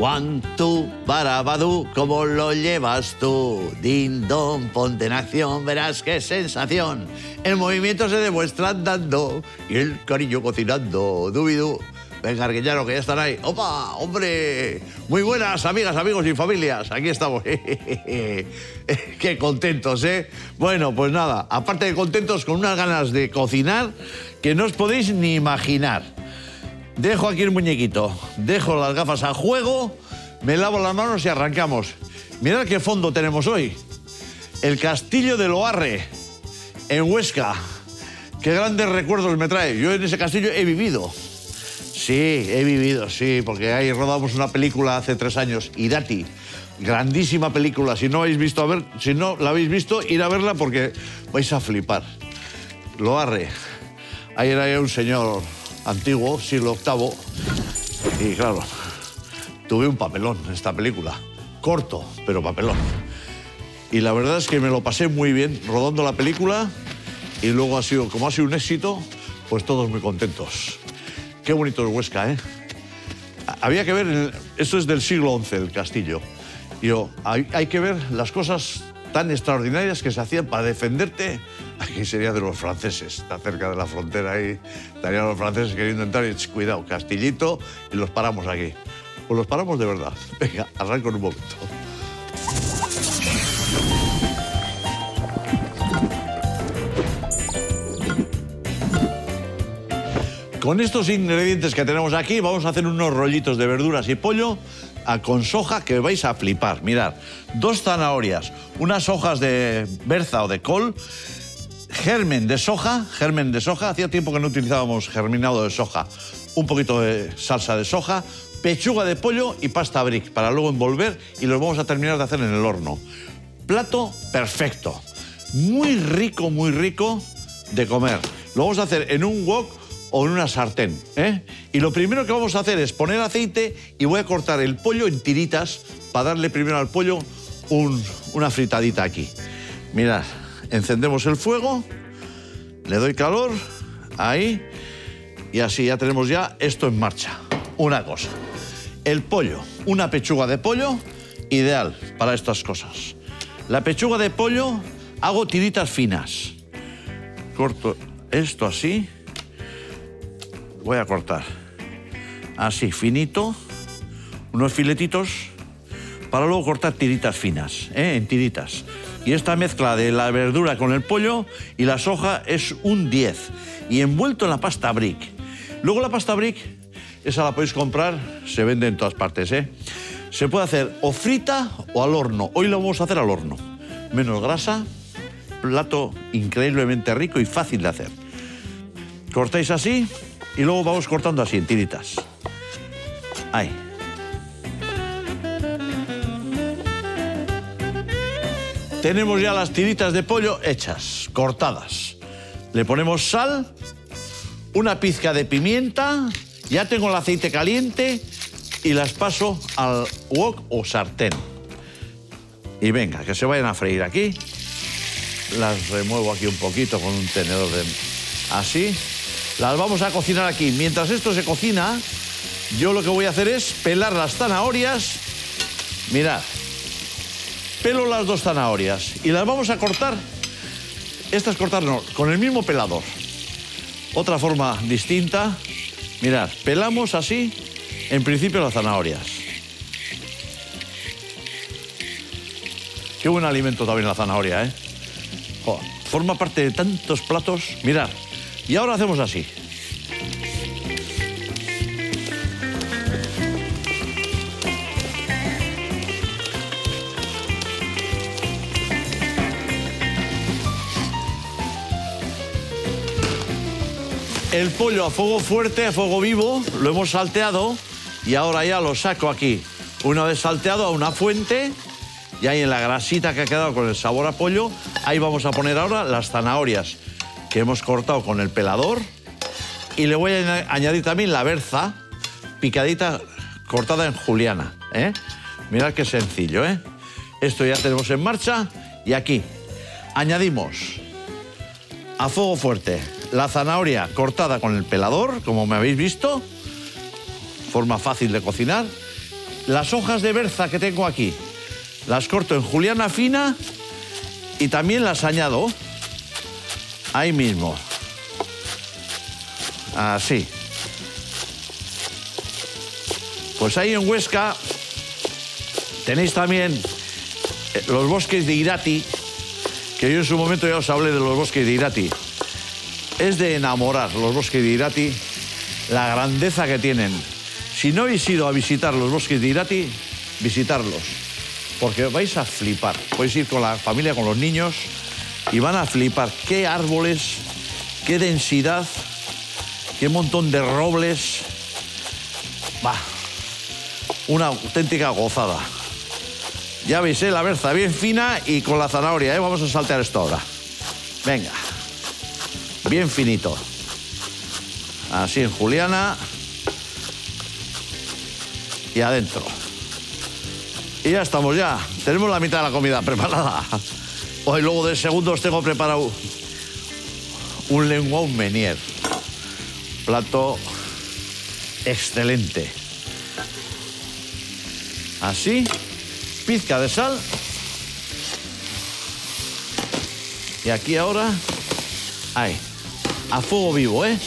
One, two, barabadú, ¿cómo lo llevas tú? Din, don, ponte en acción, verás qué sensación. El movimiento se demuestra andando y el cariño cocinando. Dubidú. Venga, Arguillano, que ya están ahí. ¡Opa! ¡Hombre! Muy buenas, amigas, amigos y familias. Aquí estamos. Qué contentos, ¿eh? Bueno, pues nada, aparte de contentos, con unas ganas de cocinar que no os podéis ni imaginar. Dejo aquí el muñequito, dejo las gafas a juego, me lavo las manos y arrancamos. Mirad qué fondo tenemos hoy. El castillo de Loarre, en Huesca. Qué grandes recuerdos me trae. Yo en ese castillo he vivido. Sí, he vivido, sí, porque ahí rodamos una película hace tres años, Irati. Grandísima película. Si no si no la habéis visto, ir a verla porque vais a flipar. Loarre. Ahí era un señor antiguo, siglo VIII. Y claro, tuve un papelón en esta película. Corto, pero papelón. Y la verdad es que me lo pasé muy bien rodando la película y luego ha sido, como ha sido un éxito, pues todos muy contentos. Qué bonito es Huesca, ¿eh? Había que ver, esto es del siglo XI, el castillo. Y yo, hay, hay, que ver las cosas tan extraordinarias que se hacían para defenderte. Aquí sería de los franceses, está cerca de la frontera ahí. Estarían los franceses queriendo entrar y cuidado, castillito, y los paramos aquí. Pues los paramos de verdad. Venga, arranco en un momento. Con estos ingredientes que tenemos aquí vamos a hacer unos rollitos de verduras y pollo a con soja que vais a flipar. Mirad, dos zanahorias, unas hojas de berza o de col, germen de soja, germen de soja, hacía tiempo que no utilizábamos germinado de soja, un poquito de salsa de soja, pechuga de pollo y pasta brick para luego envolver y los vamos a terminar de hacer en el horno. Plato perfecto, muy rico, muy rico de comer. Lo vamos a hacer en un wok o en una sartén. ¿eh? Y lo primero que vamos a hacer es poner aceite y voy a cortar el pollo en tiritas para darle primero al pollo un, una fritadita aquí. Mirad, encendemos el fuego, le doy calor, ahí, y así ya tenemos ya esto en marcha. Una cosa, el pollo, una pechuga de pollo, ideal para estas cosas. La pechuga de pollo hago tiritas finas. Corto esto así voy a cortar así, finito, unos filetitos, para luego cortar tiritas finas, ¿eh? en tiritas. Y esta mezcla de la verdura con el pollo y la soja es un 10. Y envuelto en la pasta brick. Luego la pasta brick, esa la podéis comprar, se vende en todas partes. ¿eh? Se puede hacer o frita o al horno. Hoy lo vamos a hacer al horno. Menos grasa, plato increíblemente rico y fácil de hacer. Cortáis así y luego vamos cortando así en tiritas. Ahí. Tenemos ya las tiritas de pollo hechas, cortadas. Le ponemos sal, una pizca de pimienta, ya tengo el aceite caliente y las paso al wok o sartén. Y venga, que se vayan a freír aquí. Las remuevo aquí un poquito con un tenedor de... Así. Las vamos a cocinar aquí. Mientras esto se cocina, yo lo que voy a hacer es pelar las zanahorias. Mirad, pelo las dos zanahorias y las vamos a cortar. Estas cortar no, con el mismo pelador. Otra forma distinta. Mirad, pelamos así, en principio las zanahorias. Qué buen alimento también la zanahoria, ¿eh? forma parte de tantos platos. Mirad, y ahora hacemos así. El pollo a fuego fuerte, a fuego vivo, lo hemos salteado y ahora ya lo saco aquí. Una vez salteado a una fuente y ahí en la grasita que ha quedado con el sabor a pollo, ahí vamos a poner ahora las zanahorias que hemos cortado con el pelador y le voy a añadir también la berza picadita cortada en juliana. ¿eh? Mirad qué sencillo, ¿eh? Esto ya tenemos en marcha y aquí añadimos a fuego fuerte la zanahoria cortada con el pelador, como me habéis visto, forma fácil de cocinar, las hojas de berza que tengo aquí, las corto en juliana fina y también las añado ahí mismo. Así. Pues ahí en Huesca tenéis también eh, los bosques de Irati, que yo en su momento ya os hablé de los bosques de Irati. Es de enamorar los bosques de Irati, la grandeza que tienen. Si no habéis ido a visitar los bosques de Irati, visitarlos, porque vais a flipar. Podéis ir con la familia, con los niños, y van a flipar. Qué árboles, qué densidad, qué montón de robles. Va, una auténtica gozada. Ya veis, ¿eh? la berza bien fina y con la zanahoria. ¿eh? Vamos a saltear esto ahora. Venga. Bien finito. Así en juliana. Y adentro. Y ya estamos ya. Tenemos la mitad de la comida preparada. Hoy luego de segundos tengo preparado un lenguón menier. Plato excelente. Así, pizca de sal. Y aquí ahora, ahí, a fuego vivo, ¿eh?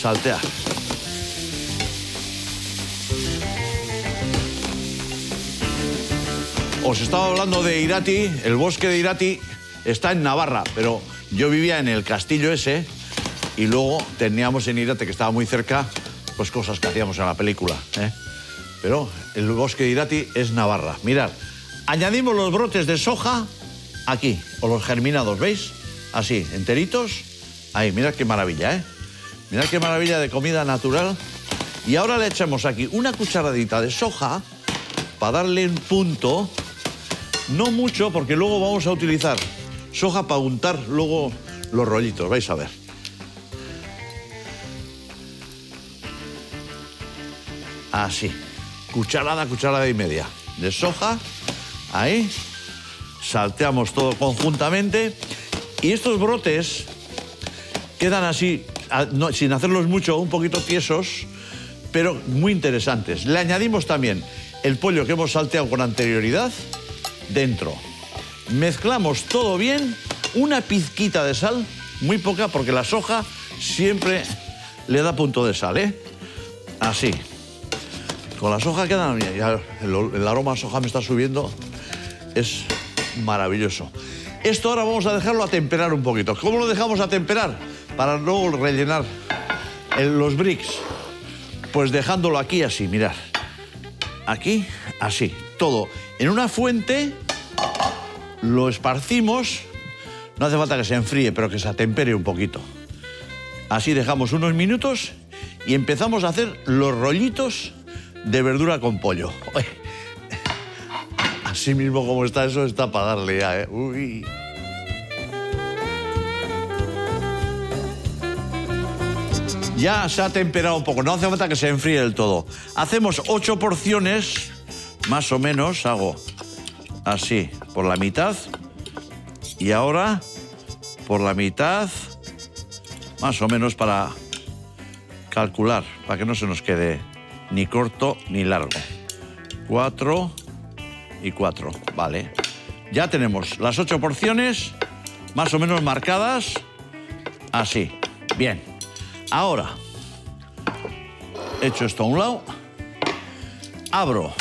Saltear. Os estaba hablando de Irati, el bosque de Irati está en Navarra, pero yo vivía en el castillo ese y luego teníamos en Irati, que estaba muy cerca, pues cosas que hacíamos en la película, ¿eh? Pero el bosque de Irati es Navarra. Mirad, añadimos los brotes de soja aquí, o los germinados, ¿veis? Así, enteritos. Ahí, mirad qué maravilla, ¿eh? Mirad qué maravilla de comida natural. Y ahora le echamos aquí una cucharadita de soja para darle un punto. No mucho, porque luego vamos a utilizar soja para untar luego los rollitos, vais a ver. Así cucharada, cucharada y media de soja. Ahí. Salteamos todo conjuntamente. Y estos brotes quedan así, sin hacerlos mucho, un poquito tiesos, pero muy interesantes. Le añadimos también el pollo que hemos salteado con anterioridad dentro. Mezclamos todo bien, una pizquita de sal, muy poca porque la soja siempre le da punto de sal, ¿eh? Así. Con la soja quedan ya el, aroma a soja me está subiendo. Es maravilloso. Esto ahora vamos a dejarlo a temperar un poquito. ¿Cómo lo dejamos a temperar? Para luego rellenar los bricks. Pues dejándolo aquí así, mirad. Aquí, así, todo. En una fuente lo esparcimos. No hace falta que se enfríe, pero que se atempere un poquito. Así dejamos unos minutos y empezamos a hacer los rollitos de verdura con pollo. Así mismo como está eso, está para darle ya, ¿eh? Uy. Ya se ha temperado un poco, no hace falta que se enfríe del todo. Hacemos ocho porciones, más o menos, hago así, por la mitad. Y ahora, por la mitad, más o menos para calcular, para que no se nos quede ni corto ni largo. Cuatro y cuatro, vale. Ya tenemos las ocho porciones más o menos marcadas. Así, bien. Ahora, hecho esto a un lado, abro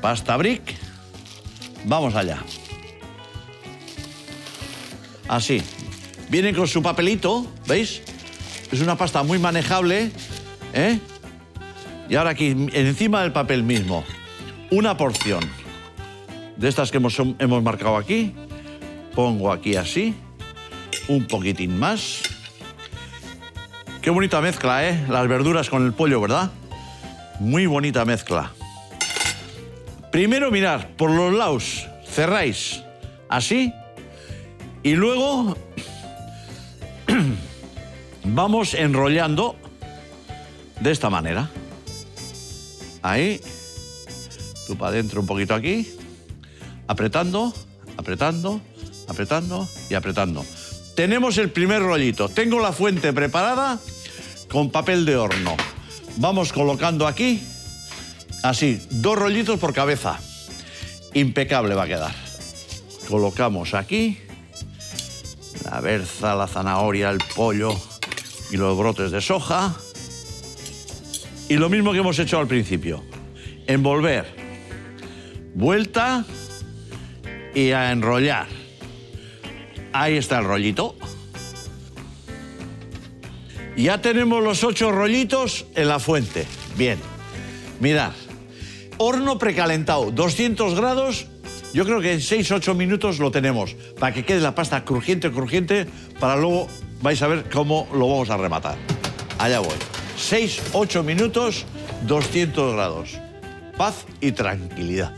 pasta brick, vamos allá. Así. Viene con su papelito, ¿veis? Es una pasta muy manejable, ¿eh? Y ahora aquí, encima del papel mismo, una porción de estas que hemos, hemos marcado aquí. Pongo aquí así, un poquitín más. Qué bonita mezcla, ¿eh? Las verduras con el pollo, ¿verdad? Muy bonita mezcla. Primero, mirad, por los lados, cerráis así. Y luego vamos enrollando de esta manera. Ahí. Tú para adentro un poquito aquí. Apretando, apretando, apretando y apretando. Tenemos el primer rollito. Tengo la fuente preparada con papel de horno. Vamos colocando aquí Así, dos rollitos por cabeza. Impecable va a quedar. Colocamos aquí la berza, la zanahoria, el pollo y los brotes de soja. Y lo mismo que hemos hecho al principio. Envolver, vuelta y a enrollar. Ahí está el rollito. Ya tenemos los ocho rollitos en la fuente. Bien. Mirad. Horno precalentado, 200 grados. Yo creo que en 6-8 minutos lo tenemos. Para que quede la pasta crujiente, crujiente. Para luego vais a ver cómo lo vamos a rematar. Allá voy. 6-8 minutos, 200 grados. Paz y tranquilidad.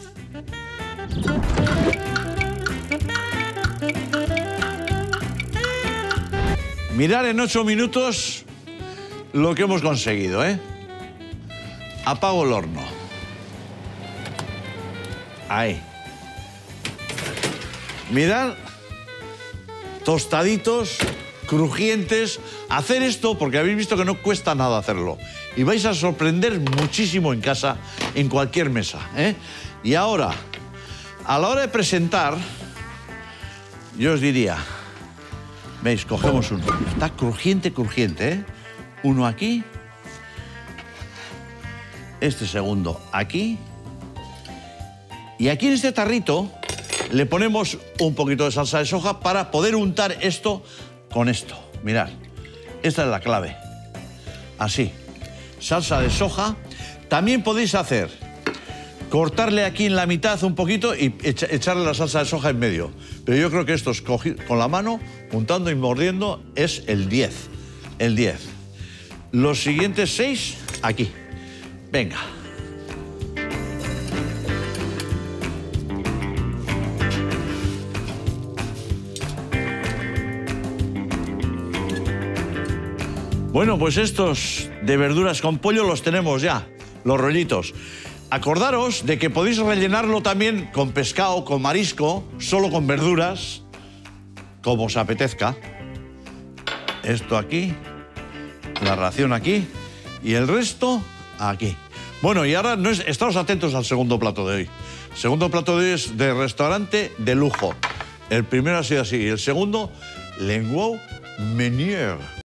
Mirar en 8 minutos lo que hemos conseguido, ¿eh? Apago el horno. Ahí. Mirad, tostaditos, crujientes. Hacer esto porque habéis visto que no cuesta nada hacerlo. Y vais a sorprender muchísimo en casa, en cualquier mesa. ¿eh? Y ahora, a la hora de presentar, yo os diría, veis, cogemos uno. Está crujiente, crujiente, ¿eh? Uno aquí. Este segundo aquí. Y aquí en este tarrito le ponemos un poquito de salsa de soja para poder untar esto con esto. Mirad, esta es la clave. Así, salsa de soja. También podéis hacer, cortarle aquí en la mitad un poquito y echarle la salsa de soja en medio. Pero yo creo que esto es con la mano, untando y mordiendo, es el 10. El 10. Los siguientes seis, aquí. Venga. Bueno, pues estos de verduras con pollo los tenemos ya, los rollitos. Acordaros de que podéis rellenarlo también con pescado, con marisco, solo con verduras, como os apetezca. Esto aquí, la ración aquí y el resto aquí. Bueno, y ahora no es, estamos atentos al segundo plato de hoy. El segundo plato de hoy es de restaurante de lujo. El primero ha sido así y el segundo, Lenguau Menier.